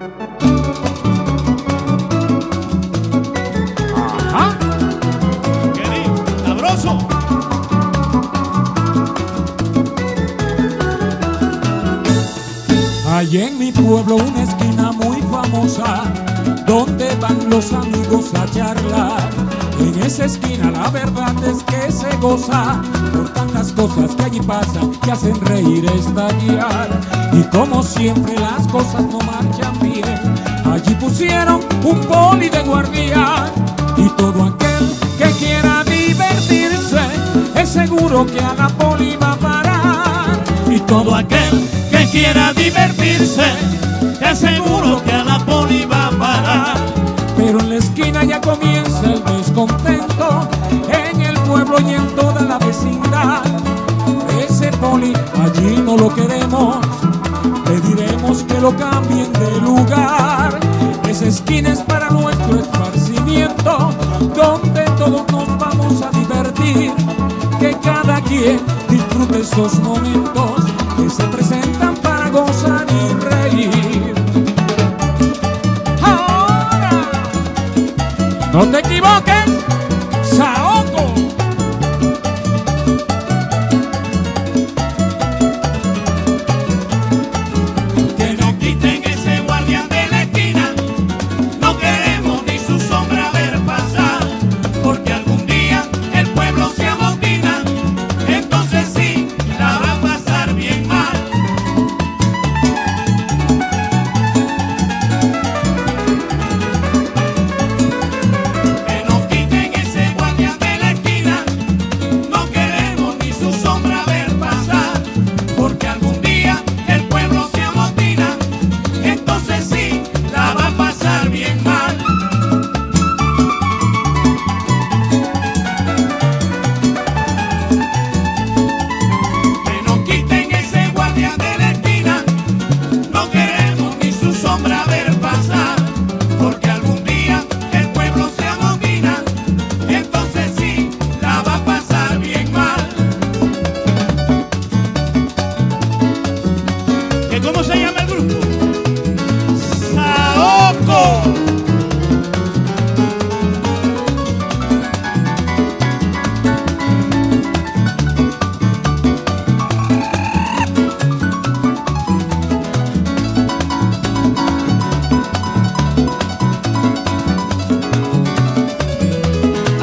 Ajá. Querido, sabroso. Hay en mi pueblo una esquina muy famosa donde van los amigos a charlar. Esa esquina la verdad es que se goza por tantas cosas que allí pasan que hacen reír, estallar. Y como siempre las cosas no marchan bien, allí pusieron un poli de guardia y todo aquel que quiera divertirse es seguro que a la poli va a parar. Y todo aquel Que quiera divertirse, te aseguro que lo cambien de lugar. Esa esquina es para nuestro esparcimiento Donde todos nos vamos a divertir. Que cada quien disfrute esos momentos Que se presentan para gozar y reír. Ahora no te equivoques,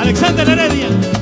Alexander Heredia.